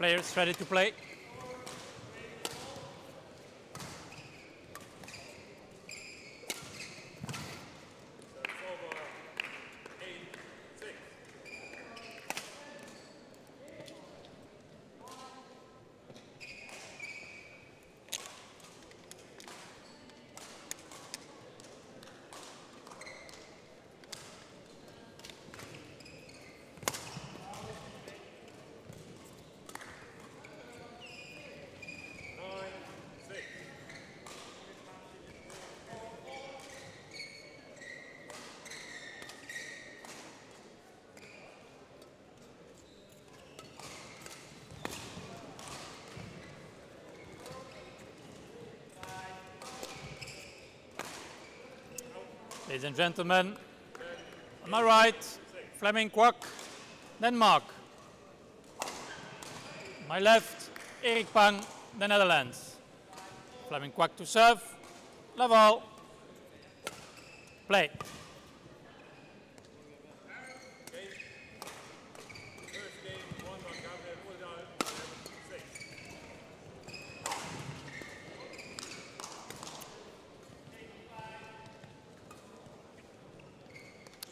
Players ready to play? Ladies and gentlemen, on my right, Flemming Quach, Denmark. My left, Eric Pang, the Netherlands. Flemming Quach to serve, Laval, play.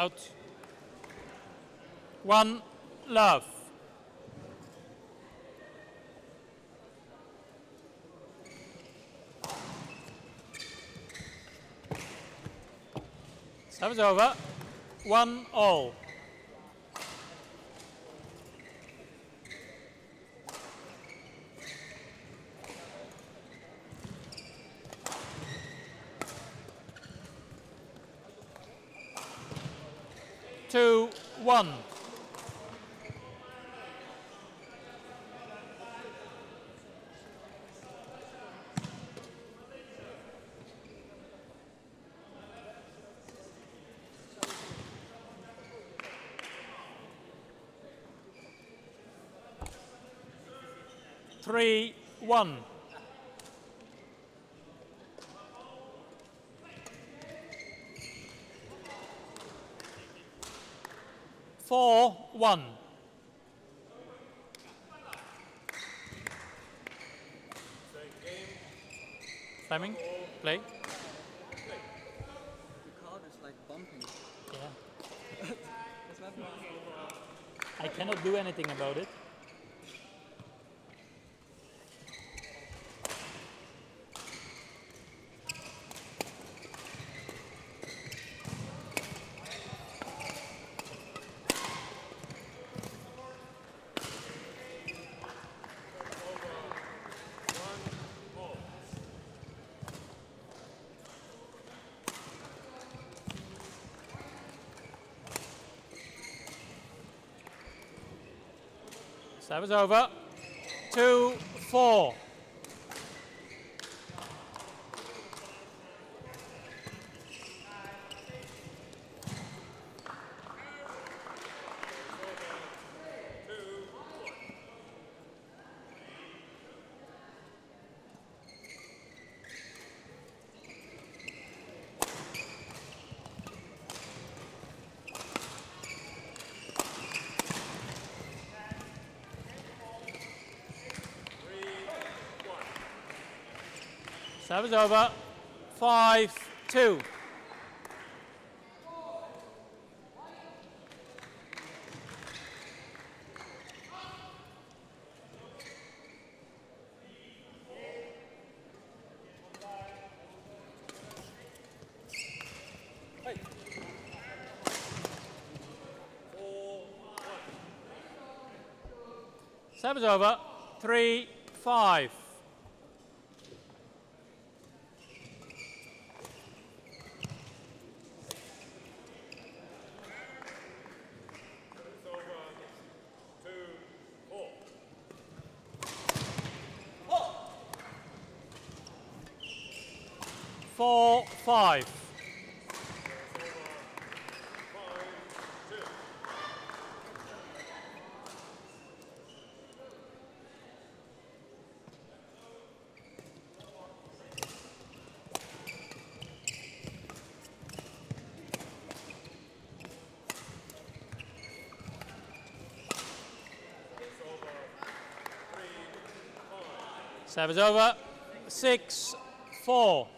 Out. One love. Service over. One all. 3 1. Four, one. Timing, play. The card is like bumping. Yeah. I cannot do anything about it. Service over. Two, four. Service over. Five, two. Service over. Three, five. four, five. Serve is over. Six, four.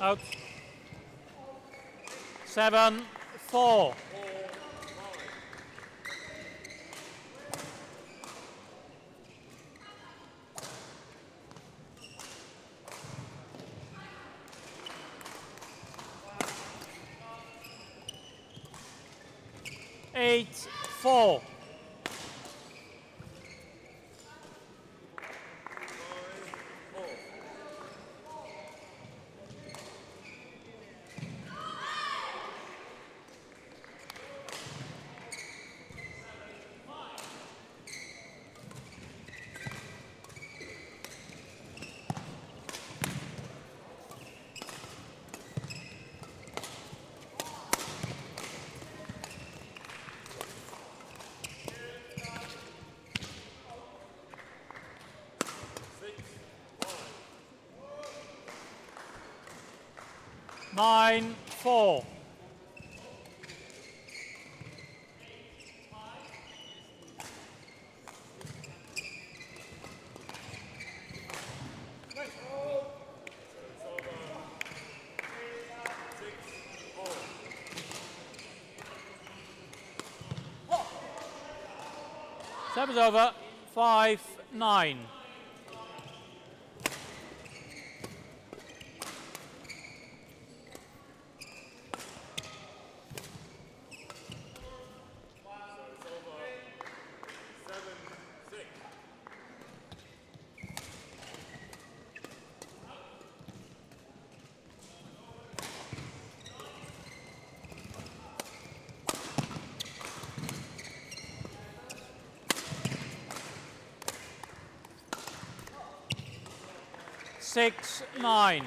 Out. Seven, four. Eight, four. Nine, four. Service over. Five, nine. Six, nine.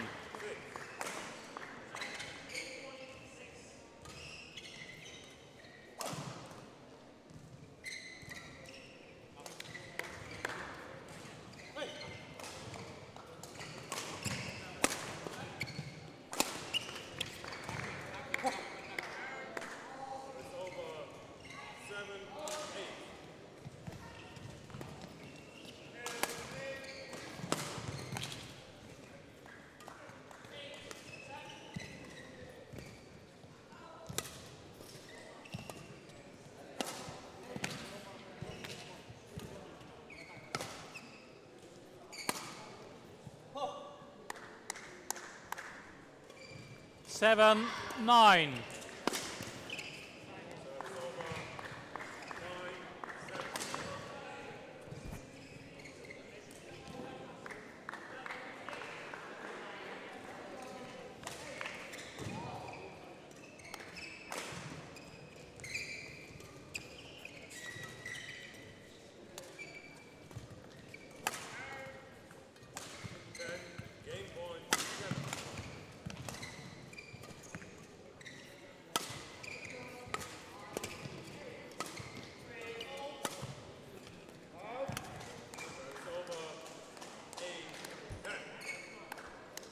Seven, nine. Eight, nine. Second game won by Gabriel Ojal, 11-8. Gabriel Ojal needs two points to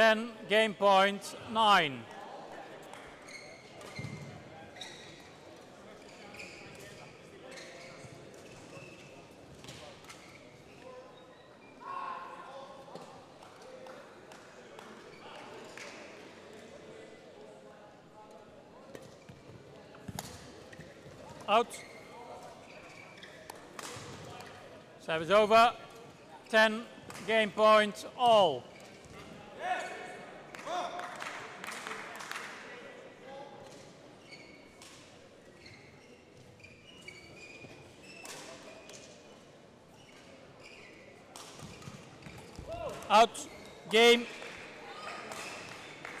Ten game point nine. Out. Service over. 10 game points all. Out game.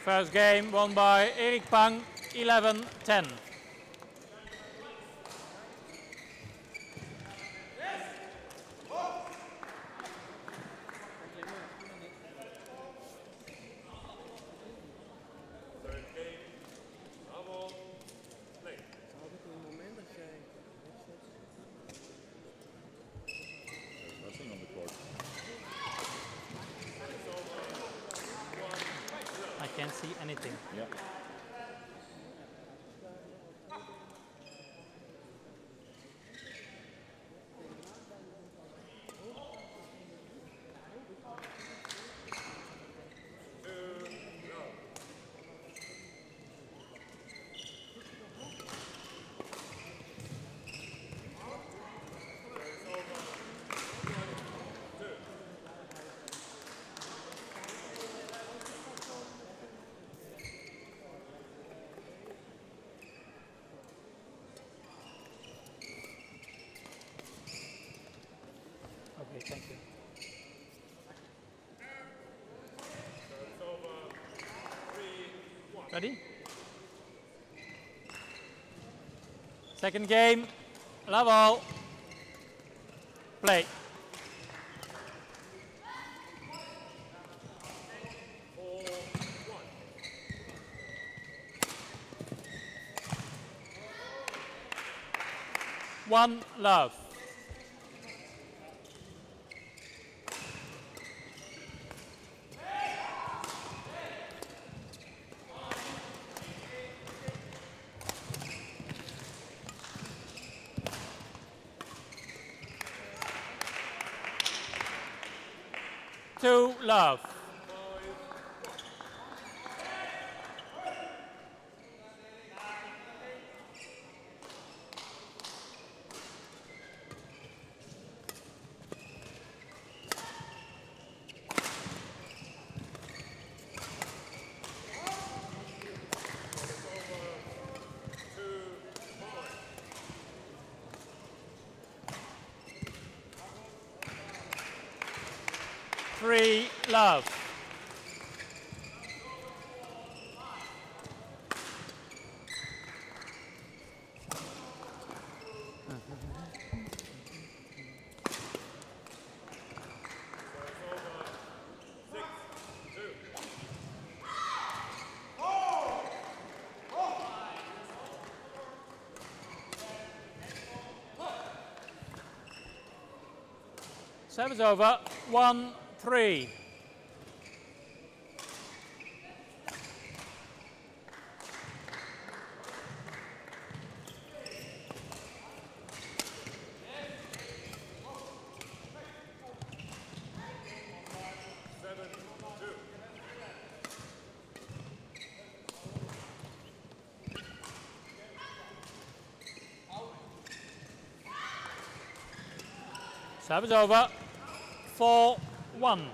First game won by Eric Pang, 11-10. Ready? Second game, level. Play. One. One love. Two love. Love. Service over. One, three. Serves over. 4 1.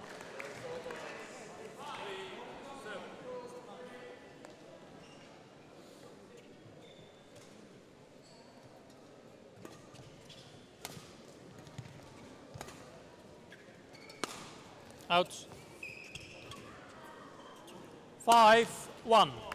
Out. 5 1.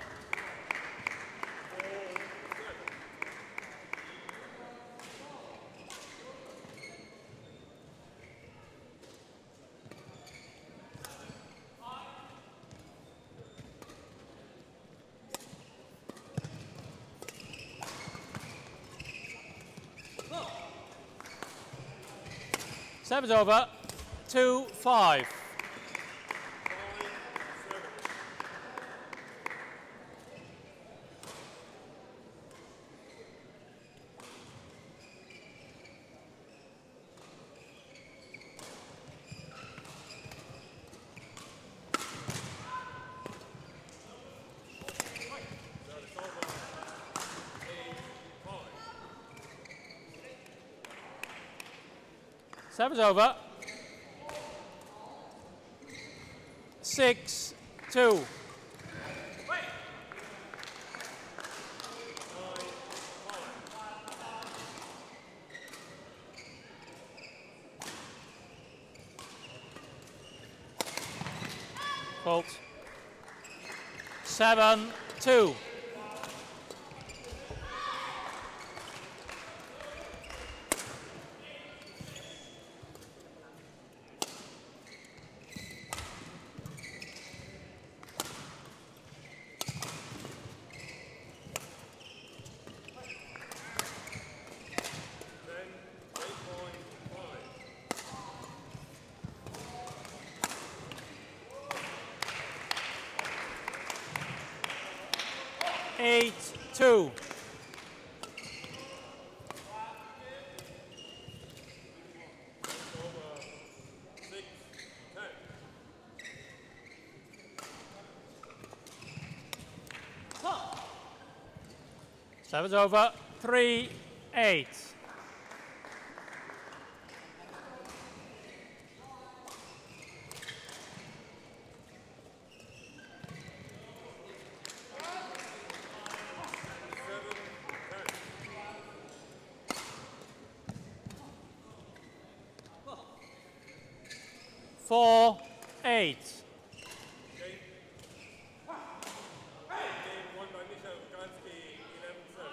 Time's over. Two, five. Serve is over. Six, two. Fault. Seven, two. Eight, two. Seven's over. Three, eight. Seven, ten. Four, eight. Game won by Michał Ganski, 11-7.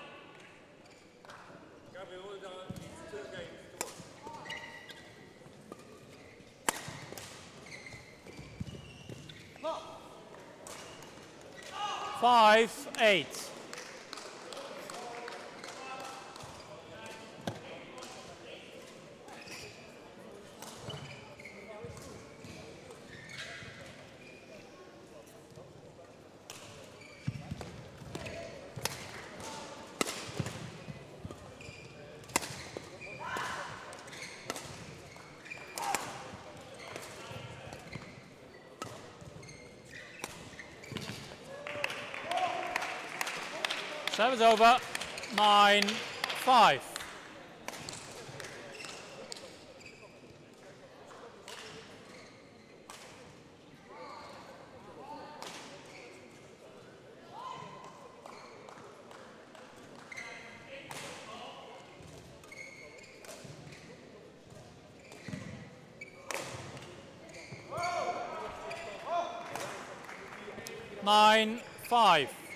Gabriel Ulda needs two games to win. Five, eight. Seven's over. Nine, five. Nine, five.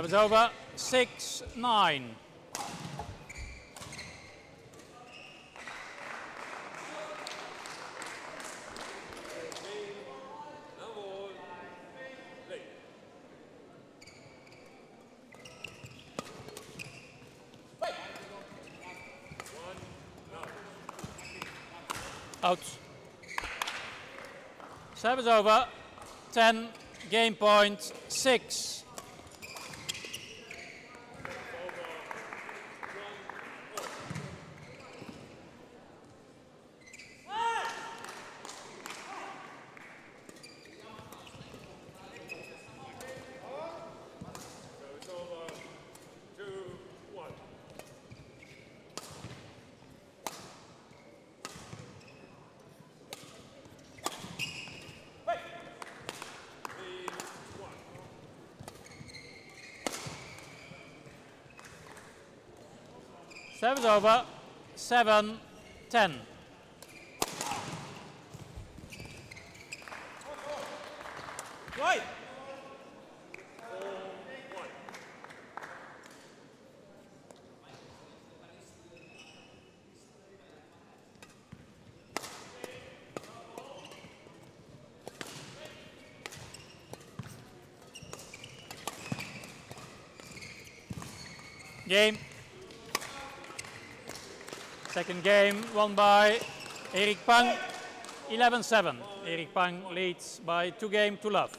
That was over. 6 9. Out. Serve is over. 10, game point, 6. Over. Seven, ten. Right. Game. Second game won by Eric Pang. 11-7. Eric Pang leads by two game to love.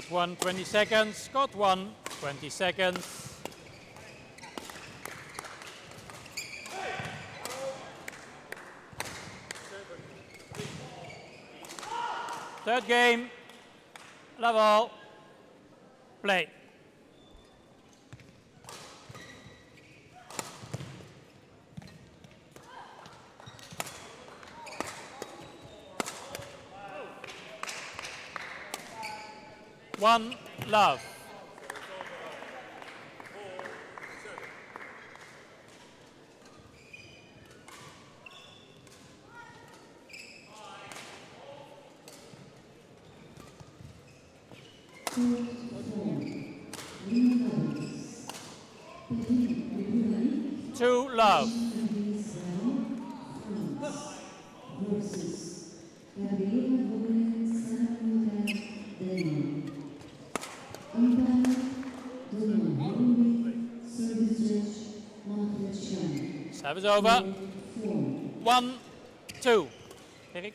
Court 1, 20 seconds. Got 1, 20 seconds. Third game, level, play. One love. Two love. Service over. One, two. Eric.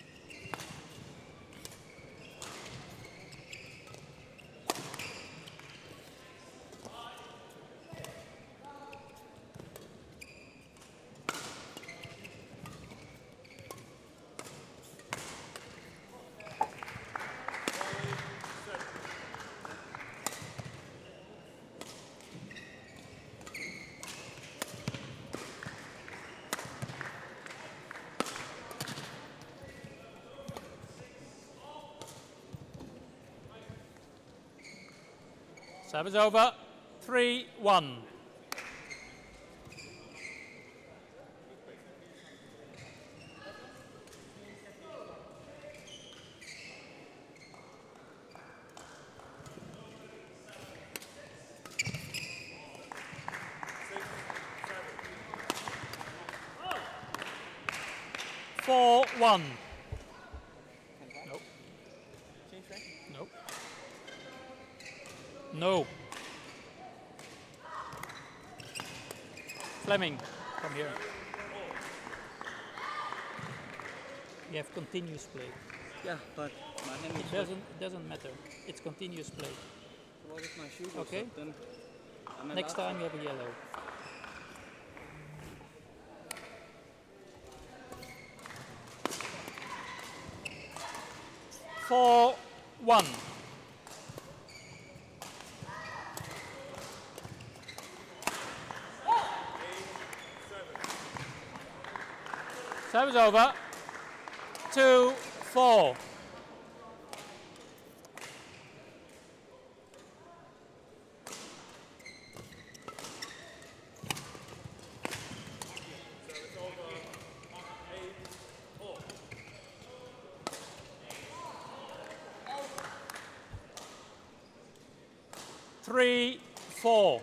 Service over. Three, one. Four, one. Flemming, come here. You have continuous play. Yeah, but my hand It doesn't it doesn't matter. It's continuous play. What if my shoe goes Okay. up, then Next time you have a yellow. Four, one. Service over. Two, four. Three, four.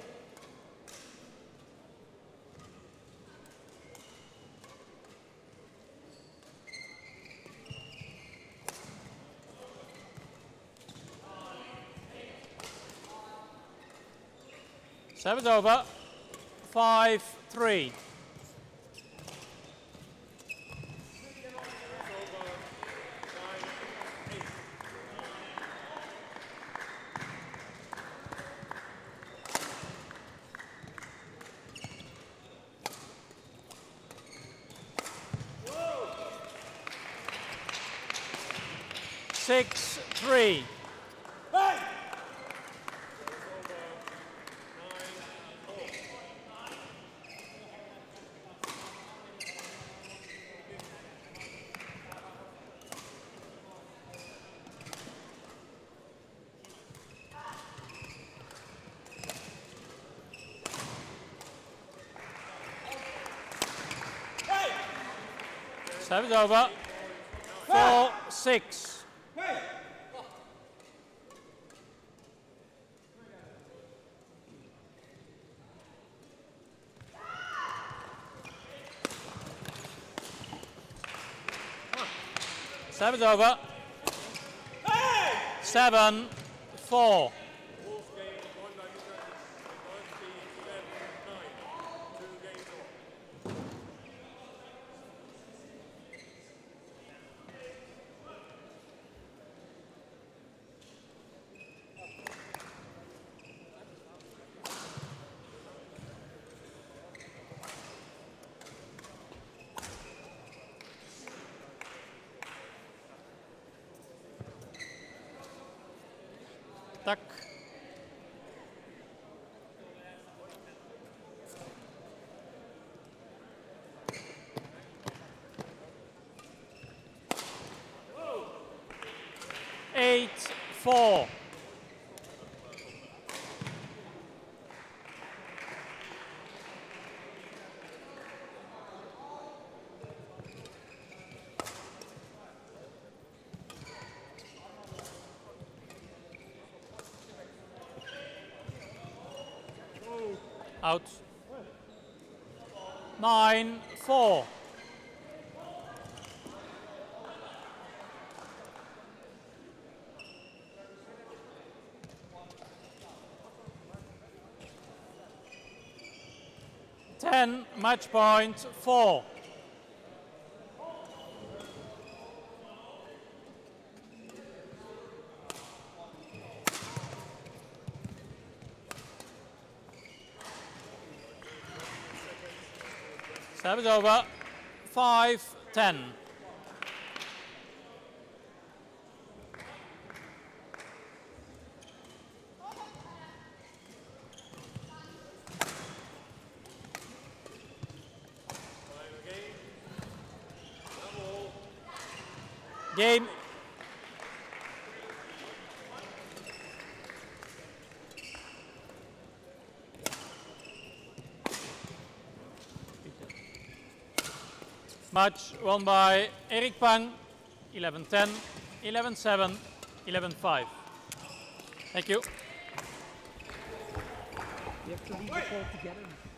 Service over. Five, three. Six, three. Service over. Four, six. Service over. Seven, four. Tak. Eight, four. Out. Nine, four. Ten, match point, four. that was over. 5 10. Match won by Eric Pang, 11-10, 11-7, 11-5. Thank you. Have to leave the together.